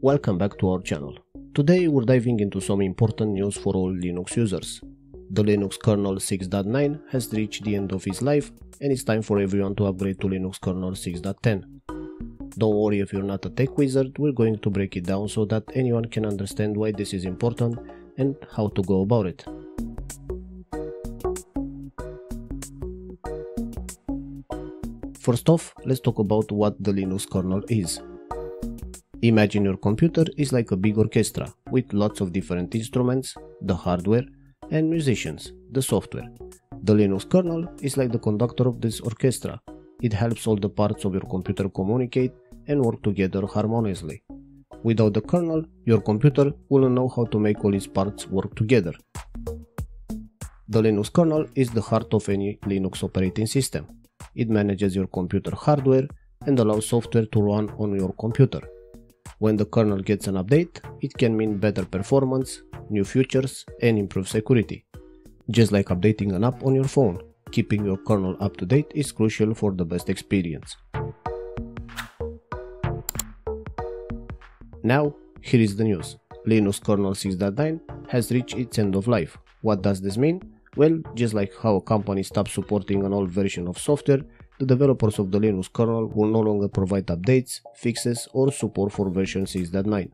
Welcome back to our channel. Today we're diving into some important news for all Linux users. The Linux kernel 6.9 has reached the end of its life and it's time for everyone to upgrade to Linux kernel 6.10. Don't worry if you're not a tech wizard, we're going to break it down so that anyone can understand why this is important and how to go about it. First off, let's talk about what the Linux kernel is. Imagine your computer is like a big orchestra with lots of different instruments, the hardware, and musicians, the software. The Linux kernel is like the conductor of this orchestra. It helps all the parts of your computer communicate and work together harmoniously. Without the kernel, your computer wouldn't know how to make all its parts work together. The Linux kernel is the heart of any Linux operating system. It manages your computer hardware and allows software to run on your computer. When the kernel gets an update, it can mean better performance, new features, and improved security. Just like updating an app on your phone, keeping your kernel up to date is crucial for the best experience. Now, here is the news. Linux kernel 6.9 has reached its end of life. What does this mean? Well, just like how a company stops supporting an old version of software, the developers of the Linux kernel will no longer provide updates, fixes, or support for version 6.9.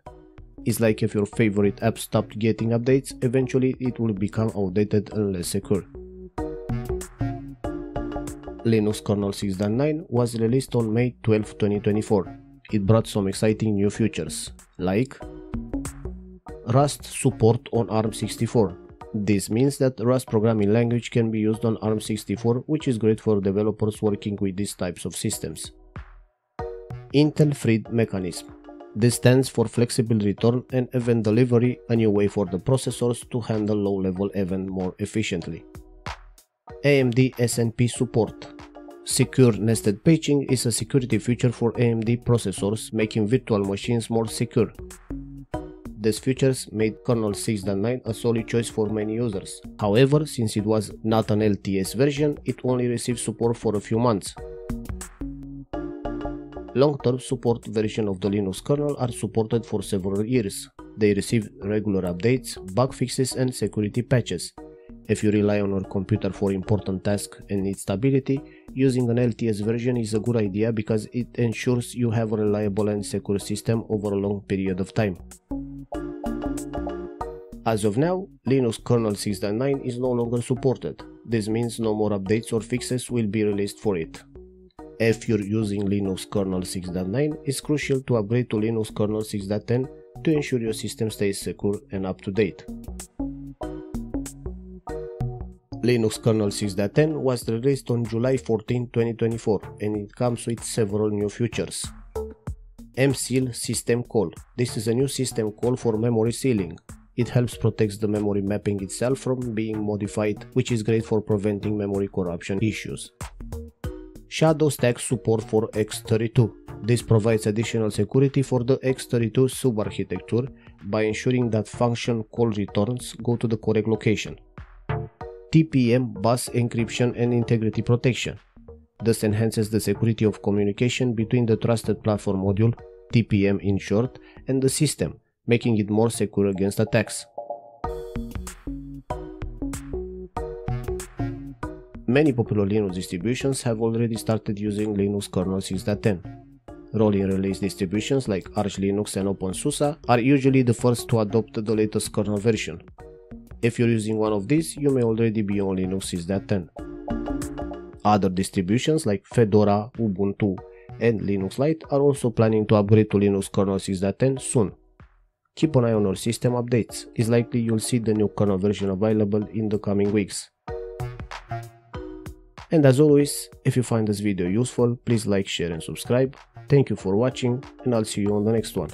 It's like if your favorite app stopped getting updates, eventually it will become outdated and less secure. Linux kernel 6.9 was released on May 12, 2024. It brought some exciting new features, like Rust support on ARM64, this means that Rust programming language can be used on ARM64 which is great for developers working with these types of systems. Intel FRED Mechanism this stands for Flexible Return and Event Delivery, a new way for the processors to handle low-level event more efficiently. AMD SNP Support Secure Nested Paging is a security feature for AMD processors, making virtual machines more secure. These features made kernel 6.9 a solid choice for many users. However, since it was not an LTS version, it only received support for a few months. Long-term support versions of the Linux kernel are supported for several years. They receive regular updates, bug fixes and security patches. If you rely on your computer for important tasks and need stability, using an LTS version is a good idea because it ensures you have a reliable and secure system over a long period of time. As of now, Linux kernel 6.9 is no longer supported. This means no more updates or fixes will be released for it. If you're using Linux kernel 6.9, it's crucial to upgrade to Linux kernel 6.10 to ensure your system stays secure and up to date. Linux kernel 6.10 was released on July 14, 2024 and it comes with several new features. MSeal system call. This is a new system call for memory sealing. It helps protect the memory mapping itself from being modified, which is great for preventing memory corruption issues. Shadow Stack support for X32. This provides additional security for the X32 subarchitecture by ensuring that function call returns go to the correct location. TPM bus encryption and integrity protection. This enhances the security of communication between the Trusted Platform Module, TPM in short, and the system, making it more secure against attacks. Many popular Linux distributions have already started using Linux kernel 6.10. Rolling release distributions like Arch Linux and OpenSUSE are usually the first to adopt the latest kernel version. If you're using one of these, you may already be on Linux 6.10. Other distributions like Fedora, Ubuntu, and Linux Lite are also planning to upgrade to Linux kernel 6.10 soon. Keep an eye on your system updates, it's likely you'll see the new kernel version available in the coming weeks. And as always, if you find this video useful, please like, share and subscribe. Thank you for watching and I'll see you on the next one.